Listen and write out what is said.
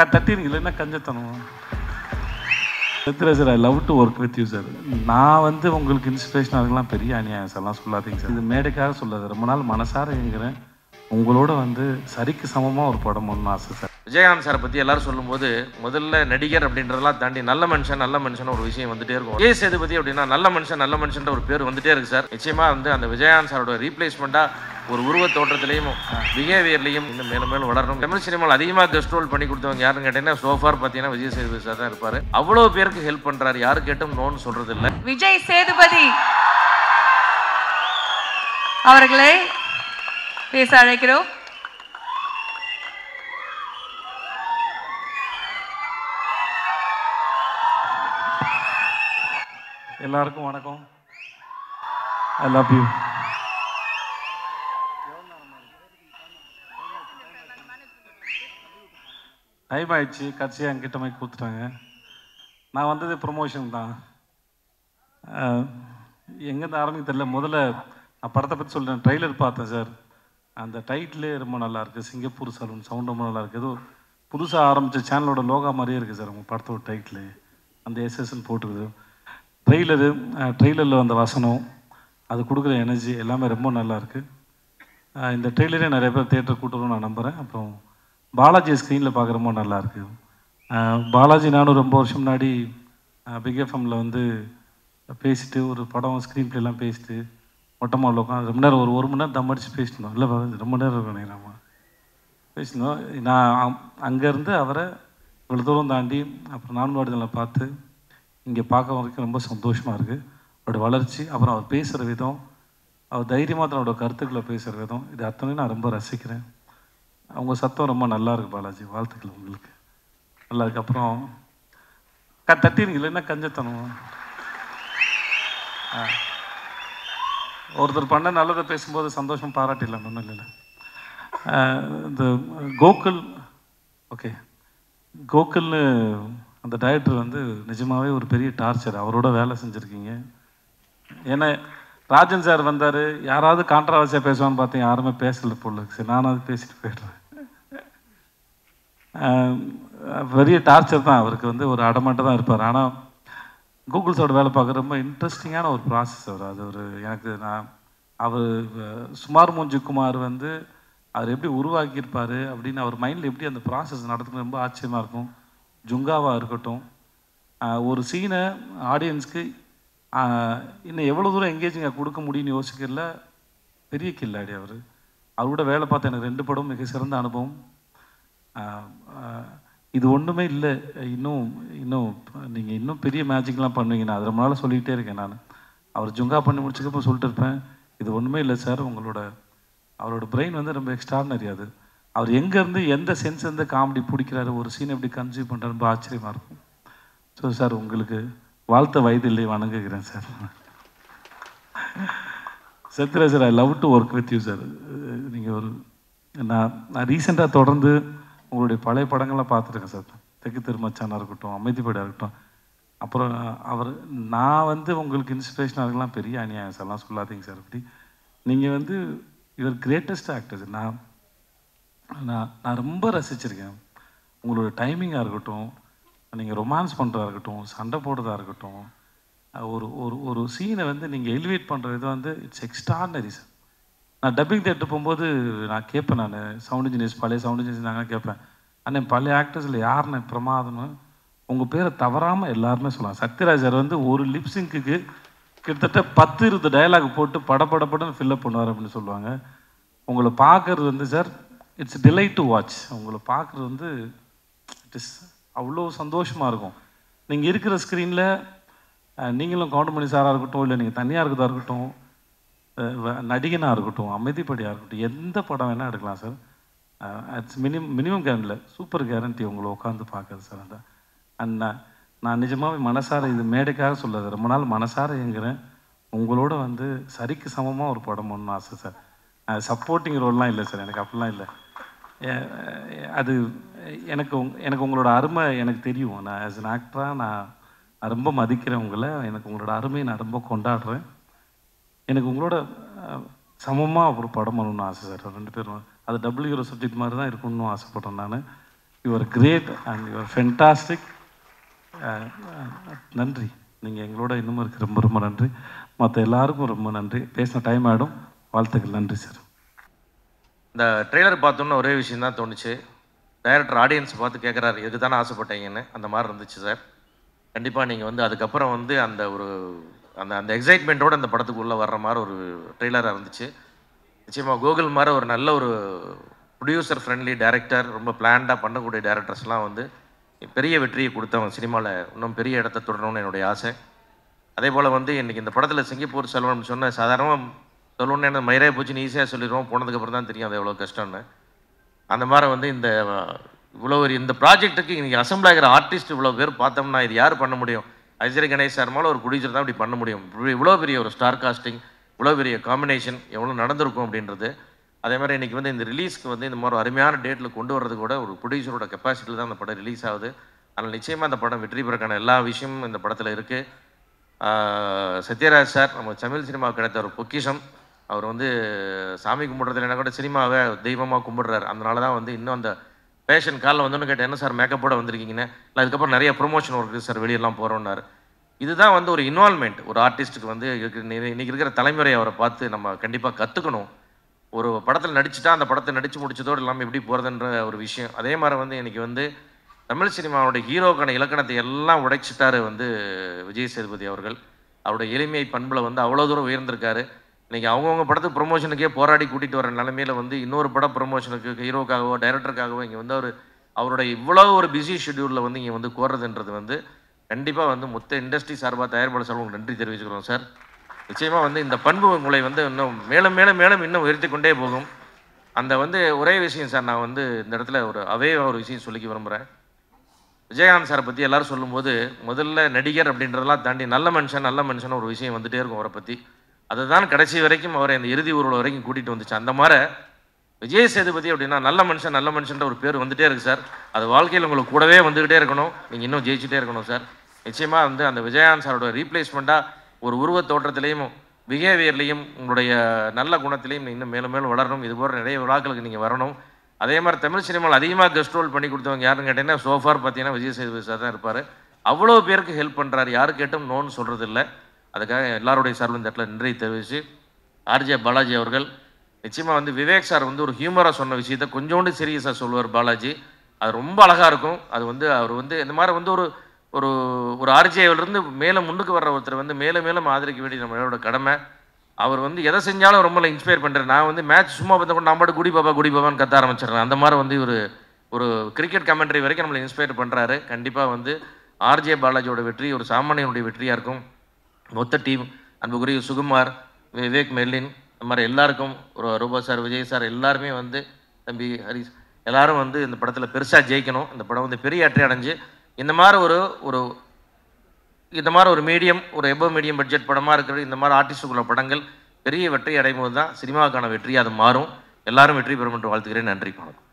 க என்ன கஞ்சத்தனம். Sathyaraj sir I love to work with you sir நான் வந்து உங்களுக்கு இன்ஸ்பிரேஷனாக இருக்கலாம் பெரிய அநியாயம் சார்லாம் எல்லாம் சொல்லாதீங்க சார் இது மேடைக்காக சொல்லாது. ரொம்ப நாள் மனசார எங்கிறேன் உங்களோட வந்து சரிக்கு சமமாக ஒரு படம் ஒன்று ஆசை சார் விஜயகாந்த் சாரை பற்றி எல்லாரும் சொல்லும்போது முதல்ல நடிகர் அப்படின்றதெல்லாம் தாண்டி நல்ல மனுஷன் நல்ல மனுஷன் ஒரு விஷயம் வந்துட்டே இருக்கும். ஏ சேதுபதி அப்படின்னா நல்ல மனுஷன் நல்ல மனுஷன்ற ஒரு பேர் வந்துட்டே இருக்கு சார் நிச்சயமாக வந்து அந்த விஜயகாந்த் சாரோட ரீப்ளேஸ்மெண்ட்டாக ஒரு உருவ தோற்றத்திலையும் பிஹேவியர்லையும் இன்னும் மேலும் மேலும் வளரணும். தமிழ் சினிமாவில் அதிகமாக கெஸ்ட் ரோல் பண்ணி கொடுத்தவங்க யாருன்னு கேட்டீங்கன்னா சோஃபார் பார்த்தீங்கன்னா விஜய் சேதுபதி சார் தான் இருப்பார். அவ்வளோ பேருக்கு ஹெல்ப் பண்ணுறாரு யாரு கேட்டும் நோன்னு சொல்றது இல்லை விஜய் சேதுபதி. அவர்களை பேச அழைக்கிறோம். எல்லாருக்கும் வணக்கம். ஐ லவ் யூ டைம் ஆயிடுச்சு. கட்சியாக என்கிட்ட மைக் கொடுத்துட்டாங்க. நான் வந்தது ப்ரொமோஷன் தான். எங்கேருந்து ஆரம்பிக்க தெரியல. முதல்ல நான் படத்தை பற்றி சொல்கிறேன் ட்ரெய்லர் பார்த்தேன் சார் அந்த டைட்டிலே ரொம்ப நல்லா இருக்குது சிங்கப்பூர் சலூன் சவுண்ட் ரொம்ப நல்லா இருக்குது ஏதோ புதுசாக ஆரம்பித்த சேனலோட லோகா மாதிரியே இருக்குது சார் உங்கள் படத்தோட டைட்டில் அந்த எஸ்எஸ்எல் போட்டுருக்குது. ட்ரெய்லரு ட்ரெய்லரில் வந்த வசனம் அது கொடுக்குற எனர்ஜி எல்லாமே ரொம்ப நல்லா இருக்குது இந்த ட்ரெய்லரே நிறைய பேர் தேட்டர் கூட்டுறோம்னு நான் நம்புகிறேன் அப்புறம் பாலாஜி ஸ்க்ரீனில் பார்க்க ரொம்ப நல்லா பாலாஜி நானும் ரொம்ப வருஷம் முன்னாடி பிக் எஃப்எம்மில் வந்து பேசிட்டு ஒரு படம் ஸ்க்ரீன் எல்லாம் பேசிட்டு மொட்டமாக உட்காந்து ரொம்ப நேரம் ஒரு ஒரு மணி நேரம் தம் அடித்து பேசிட்டோம் இல்லை ரொம்ப நேரம் இருக்கும் பேசினோம் நான் அங்கேருந்து அவரை இவ்வளோ தூரம் தாண்டி அப்புறம் நான்காடுதலை பார்த்து இங்கே பார்க்க வரைக்கும் ரொம்ப சந்தோஷமாக இருக்குது அவருடைய வளர்ச்சி அப்புறம் அவர் பேசுகிற விதம் அவர் தைரியமாக தன்னோட கருத்துக்களை பேசுகிற விதம் இது அத்தனையும் நான் ரொம்ப ரசிக்கிறேன். அவங்க சத்தம் ரொம்ப நல்லா இருக்கு பாலாஜி வாழ்த்துக்கள் உங்களுக்கு. நல்லா இருக்கு அப்புறம் க தட்டிருங்களே என்ன கஞ்சத்தனம்? ஒருத்தர் பண்ண நல்லதை பேசும்போது சந்தோஷம் பாராட்டிடலாம் ஒன்றும் இல்லைல்ல. இந்த கோகுல் ஓகே. கோகுல்னு அந்த டைரக்டர் வந்து நிஜமாவே ஒரு பெரிய டார்ச்சர் அவரோட வேலை செஞ்சுருக்கீங்க. ஏன்னா ராஜன் சார் வந்தார் யாராவது கான்ட்ராவர்சியாக பேசுவான்னு பார்த்தேன் யாருமே பேசலை பொருளுக்கு சரி நானாவது பேசிட்டு போயிடுறேன். பெரிய டார்ச்சர் தான். அவருக்கு வந்து ஒரு அடமாட்ட தான் இருப்பார். ஆனால் கூகுள்ஸோட வேலை பார்க்க ரொம்ப இன்ட்ரெஸ்டிங்கான ஒரு ப்ராசஸ் அவர். அது ஒரு எனக்கு நான் அவர் சுமார் மூஞ்சி குமார் வந்து அவர் எப்படி உருவாக்கியிருப்பார் அப்படின்னு அவர் மைண்டில் எப்படி அந்த ப்ராசஸ் நடத்துனது ரொம்ப ஆச்சரியமாக இருக்கும். ஜுங்காவாக இருக்கட்டும். ஒரு சீனை ஆடியன்ஸ்க்கு இன்னும் எவ்வளோ தூரம் எங்கேஜிங்க கொடுக்க முடியும்னு யோசிக்கிறதுல பெரிய கில்லாடி அவர். அவரோட வேலை பார்த்த எனக்கு ரெண்டு படம் மிக சிறந்த அனுபவம். இது ஒன்றுமே இல்லை. இன்னும் இன்னும் நீங்கள் இன்னும் பெரிய மேஜிக்லாம் பண்ணுவீங்க. நான் அது ரொம்ப நாளாக சொல்லிக்கிட்டே இருக்கேன் நான். அவர் ஜுங்கா பண்ணி முடிச்சதுக்கப்புறம் சொல்லிட்டு இருப்பேன். இது ஒன்றுமே இல்லை சார் உங்களோட அவரோட பிரெயின் வந்து ரொம்ப எக்ஸ்ட்ரானரி அது. அவர் எங்கேருந்து எந்த சென்ஸ் இருந்து காமெடி பிடிக்கிறாரு ஒரு சீன் எப்படி கன்சியூவ் பண்ணுறாரு ரொம்ப ஆச்சரியமாக இருக்கும். ஸோ சார் உங்களுக்கு வாழ்த்த வயதில்லை வணங்குகிறேன் sir Sathyaraj sir I love to work with you sir நீங்கள் ஒரு நான் நான் ரீசெண்டாக தொடர்ந்து உங்களுடைய பழைய படங்கள்லாம் பார்த்துருக்கேன் சார். தெற்கு திருமச்சானாக இருக்கட்டும் அமைதிப்படியாக இருக்கட்டும். அப்புறம் அவர் நான் வந்து உங்களுக்கு இன்ஸ்பிரேஷனாக இருக்கலாம் பெரிய அநியாயம் சார். எல்லாம் சொல்லாதீங்க சார். அப்படி நீங்கள் வந்து இவர் கிரேட்டஸ்ட் ஆக்டர் நான் நான் நான் ரொம்ப ரசிச்சிருக்கேன். உங்களோட டைமிங்காக இருக்கட்டும் நீங்கள் ரொமான்ஸ் பண்ணுறதா இருக்கட்டும் சண்டை போடுறதா இருக்கட்டும் ஒரு ஒரு ஒரு சீனை வந்து நீங்கள் எலிவேட் பண்ணுற இது வந்து இட்ஸ் எக்ஸ்ட்ரானரி சார். நான் டப்பிங் தேட்டர் போகும்போது நான் கேட்பேன் நான் சவுண்ட் இன்ஜினியர்ஸ் பழைய சவுண்ட் இன்ஜினியர்ஸ் நாங்கள் கேட்பேன். அண்ணன் பழைய ஆக்டர்ஸில் யாருன்னு பிரமாதம்னு. உங்கள் பேரை தவறாமல் எல்லாருமே சொல்லலாம். சத்யராஜ் சார் வந்து ஒரு லிப்ஸிங்க்கு கிட்டத்தட்ட பத்து இருபது டயலாக் போட்டு படப்படப்படன்னு ஃபில்லப் பண்ணுவார் அப்படின்னு சொல்லுவாங்க. உங்களை பார்க்கறது வந்து sir it's delight to watch உங்களை பார்க்குறது வந்து இட் இஸ் அவ்வளோ சந்தோஷமாக இருக்கும். நீங்கள் இருக்கிற ஸ்க்ரீனில் நீங்களும் கவுண்டமணி சாராக இருக்கட்டும் இல்லை நீங்கள் தனியாக இருக்கிறதா இருக்கட்டும் நடிகனாக இருக்கட்டும் அமைதிப்படியாக இருக்கட்டும் எந்த படம் வேணால் எடுக்கலாம் சார். இட்ஸ் மினிமம் மினிமம் கேரண்டில் சூப்பர் கேரண்டி உங்களை உட்காந்து பார்க்குறது சார் அந்த அண்ட் நான் நான் மனசார இது மேடைக்காக சொல்லாது ரொம்ப நாள் மனசார எங்கிறேன் உங்களோட வந்து சரிக்கு சமமாக ஒரு படம் ஒன்று ஆசை சார். சப்போர்ட்டிங் ரோல்லாம் இல்லை சார் எனக்கு அப்படிலாம் இல்லை. அது எனக்கு உங்- எனக்கு உங்களோட அருமை எனக்கு தெரியும். நான் ஆஸ் அன் ஆக்டராக நான் நான் ரொம்ப மதிக்கிறேன் உங்களை. எனக்கு உங்களோட அருமையை நான் ரொம்ப கொண்டாடுறேன். எனக்கு உங்களோட சமமாக ஒரு படம் பண்ணணும்னு ஆசை சார். ரெண்டு பேரும். அது டபுள் ஹீரோ சப்ஜெக்ட் மாதிரி தான் இருக்கணும்னு ஆசைப்பட்றேன் நான். Your great and your fantastic நன்றி. நீங்கள் எங்களோட இன்னமும் இருக்கு. ரொம்ப ரொம்ப நன்றி. மற்ற எல்லாருக்கும் ரொம்ப நன்றி. பேசின டைம் ஆகிடும் வாழ்த்துக்கள். நன்றி சார். இந்த ட்ரெய்லர் பார்த்தோன்னே ஒரே விஷயம் தான் தோணுச்சு. டைரக்டர் ஆடியன்ஸ் பார்த்து கேட்குறாரு இதுக்கு தானே ஆசைப்பட்டீங்கன்னு. அந்த மாதிரி இருந்துச்சு சார். கண்டிப்பாக நீங்கள் வந்து அதுக்கப்புறம் வந்து அந்த ஒரு அந்த அந்த எக்ஸைட்மெண்ட்டோட அந்த படத்துக்குள்ளே வர்ற மாதிரி ஒரு ட்ரெய்லராக இருந்துச்சு. நிச்சயமாக கூகுள் மாதிரி ஒரு நல்ல ஒரு ப்ரொடியூசர் ஃப்ரெண்ட்லி டேரக்டர் ரொம்ப பிளான்டாக பண்ணக்கூடிய டேரக்டர்ஸ்லாம் வந்து பெரிய வெற்றியை கொடுத்தவங்க சினிமாவில் இன்னும் பெரிய இடத்த தொடரணும்னு என்னுடைய ஆசை. அதே போல் வந்து இன்றைக்கி இந்த படத்தில் சிங்கப்பூர் செல்வன் சொன்ன சாதாரணமாக சொல்லணும்னு என்ன மயிரே போச்சுன்னு ஈஸியாக சொல்லிடுவோம். போனதுக்கப்புறம் தான் தெரியும் அது எவ்வளோ கஷ்டம்னு. அந்த மாதிரி வந்து இந்த இவ்வளோ ஒரு இந்த ப்ராஜெக்ட்டுக்கு இன்றைக்கி அசம்பிள் ஆகிற ஆர்டிஸ்ட் இவ்வளோ பேர் பார்த்தோம்னா இது யார் பண்ண முடியும்? அஜய் கணேஷ் மேலே ஒரு குடிச்சர் தான் இப்படி பண்ண முடியும். இவ்வளோ- பெரிய ஒரு ஸ்டார் காஸ்டிங் இவ்வளோ பெரிய காம்பினேஷன் எவ்வளோ நடந்திருக்கும் அப்படின்றது. அதே மாதிரி இன்றைக்கி வந்து இந்த ரிலீஸ்க்கு வந்து இந்த மாதிரி ஒரு அருமையான டேட்டில் கொண்டு வர்றது கூட ஒரு ப்ரொடியூசரோட கெப்பாசிட்டியில் தான் அந்த படம் ரிலீஸ் ஆகுது. அதனால் நிச்சயமாக அந்த படம் வெற்றி பெறக்கான எல்லா விஷயமும் இந்த படத்தில் இருக்குது சத்யராஜ் சார் நம்ம தமிழ் சினிமாவுக்கு கிடைத்த ஒரு பொக்கிஷம். அவர் வந்து சாமி கும்பிட்றதுல என்ன கூட சினிமாவை தெய்வமாக கும்பிடுறாரு. அதனால தான் வந்து இன்னும் அந்த பேஷன் காலில் வந்தோன்னு கேட்டேன் என்ன சார் மேக்கப்போட வந்திருக்கீங்கன்னு? இல்லை அதுக்கப்புறம் நிறைய ப்ரொமோஷன் ஒர்க் இருக்குது சார் வெளியெல்லாம் போகிறோன்னாரு இதுதான் வந்து ஒரு இன்வால்மெண்ட் ஒரு ஆர்டிஸ்ட்டுக்கு வந்து இருக்கு இன்றைக்கி இருக்கிற தலைமுறை அவரை பார்த்து நம்ம கண்டிப்பாக கற்றுக்கணும் ஒரு படத்தில் நடிச்சுட்டா அந்த படத்தை நடித்து முடிச்சதோடு இல்லாமல் எப்படி போகிறதுன்ற ஒரு விஷயம். அதே மாதிரி வந்து இன்றைக்கி வந்து தமிழ் சினிமாவோட ஹீரோக்கான இலக்கணத்தை எல்லாம் உடைச்சிட்டாரு வந்து விஜய் சேதுபதி அவர்கள். அவருடைய எளிமை பண்பில் வந்து அவ்வளோ தூரம் உயர்ந்திருக்காரு. இன்னைக்கு அவங்கவுங்க படத்துக்கு ப்ரொமோஷனுக்கே போராடி கூட்டிகிட்டு வர நிலமையில வந்து இன்னொரு பட ப்ரொமோஷனுக்கு ஹீரோக்காகவோ டைரக்டருக்காகவோ இங்கே வந்து அவர் அவருடைய இவ்வளோ ஒரு பிஸி ஷெட்யூலில் வந்து இங்கே வந்து கோர்றதுன்றது வந்து கண்டிப்பாக வந்து மொத்த இண்டஸ்ட்ரி சார்பாக தயாரிப்பாளர் உங்களுக்கு நன்றி தெரிவிச்சுக்கிறோம் சார் நிச்சயமாக வந்து இந்த பண்பு உங்களை வந்து இன்னும் மேலும் மேலும் மேலும் இன்னும் உயர்த்தி கொண்டே போகும். அந்த வந்து ஒரே விஷயம் சார் நான் வந்து இந்த இடத்துல ஒரு அவே ஒரு விஷயம் சொல்லிக்க விரும்புகிறேன் விஜயகாந்த் சாரை பற்றி எல்லோரும் சொல்லும்போது முதல்ல நடிகர் அப்படின்றதெல்லாம் தாண்டி நல்ல மனுஷன் நல்ல மனுஷன் ஒரு விஷயம் வந்துட்டே இருக்கும் அவரை பற்றி அதுதான் கடைசி வரைக்கும் அவரை இந்த இறுதி ஊர்வலம் வரைக்கும் கூட்டிகிட்டு வந்துச்சு. அந்த மாதிரி விஜய் சேதுபதி அப்படின்னா நல்ல மனுஷன் நல்ல மனுஷன்ற ஒரு பேர் வந்துட்டே இருக்கு சார். அது வாழ்க்கையில் உங்களுக்கு கூடவே வந்துக்கிட்டே இருக்கணும். நீங்கள் இன்னும் ஜெயிச்சுட்டே இருக்கணும் சார். நிச்சயமாக வந்து அந்த விஜயான் சாரோட ரீப்ளேஸ்மெண்ட்டாக ஒரு உருவத் தோற்றத்திலையும் பிஹேவியர்லையும் உங்களுடைய நல்ல குணத்திலையும் இன்னும் மேலும் மேலும் வளரணும். இது போன்ற நிறைய விழாக்களுக்கு நீங்கள் வரணும். அதே மாதிரி தமிழ் சினிமாவில் அதிகமாக கெஸ்ட் ரோல் பண்ணி கொடுத்தவங்க யாருன்னு கேட்டிங்கன்னா சோஃபார் பார்த்தீங்கன்னா விஜய் சேதுபதி சார் தான் இருப்பார். அவ்வளோ பேருக்கு ஹெல்ப் பண்ணுறாரு யார் கேட்டும் நோன்னு சொல்கிறது இல்லை அதுக்காக எல்லாருடைய சார்பில் இந்த இடத்துல நன்றி தெரிவித்து ஆர்ஜே பாலாஜி அவர்கள் நிச்சயமாக வந்து விவேக் சார் வந்து ஒரு ஹியூமராக சொன்ன விஷயத்த கொஞ்சோண்டு சீரியஸாக சொல்லுவார் பாலாஜி. அது ரொம்ப அழகாக இருக்கும். அது வந்து அவர் வந்து இந்த மாதிரி வந்து ஒரு ஒரு ஒரு ஆர்ஜேவிலிருந்து மேலே முன்னுக்கு வர்ற ஒருத்தர் வந்து மேலும் மேலும் ஆதரிக்க வேண்டிய நம்மளோட கடமை. அவர் வந்து எதை செஞ்சாலும் ரொம்ப இன்ஸ்பயர் பண்ணுறாரு நான் வந்து மேட்ச் சும்மா பார்த்த கூட நான் குடி பாபா குடி பாபான்னு கத்த ஆரம்பிச்சிடுறேன். அந்த மாதிரி வந்து ஒரு ஒரு கிரிக்கெட் கமெண்ட்ரி வரைக்கும் நம்மளை இன்ஸ்பயர் பண்ணுறாரு கண்டிப்பாக வந்து ஆர்ஜே பாலாஜியோட வெற்றி ஒரு சாமானியனுடைய வெற்றியாக இருக்கும். மொத்த டீம் அன்புக்குரிய சுகுமார் விவேக் மெர்லின் இந்த மாதிரி எல்லாருக்கும் ஒரு ரூபா சார் விஜய் சார் எல்லாருமே வந்து தம்பி ஹரிஸ் எல்லாரும் வந்து இந்த படத்தில் பெருசாக ஜெயிக்கணும். இந்த படம் வந்து பெரிய அற்றி அடைஞ்சு இந்த மாதிரி ஒரு ஒரு இந்த மாதிரி ஒரு மீடியம் ஒரு எபோ மீடியம் பட்ஜெட் படமாக இருக்கிற இந்த மாதிரி ஆர்டிஸ்டுக்குள்ள படங்கள் பெரிய வெற்றி அடையும் போது தான் சினிமாவுக்கான வெற்றி அது மாறும். எல்லாரும் வெற்றி பெறும் என்று வாழ்த்துக்கிறேன் நன்றி வணக்கம்.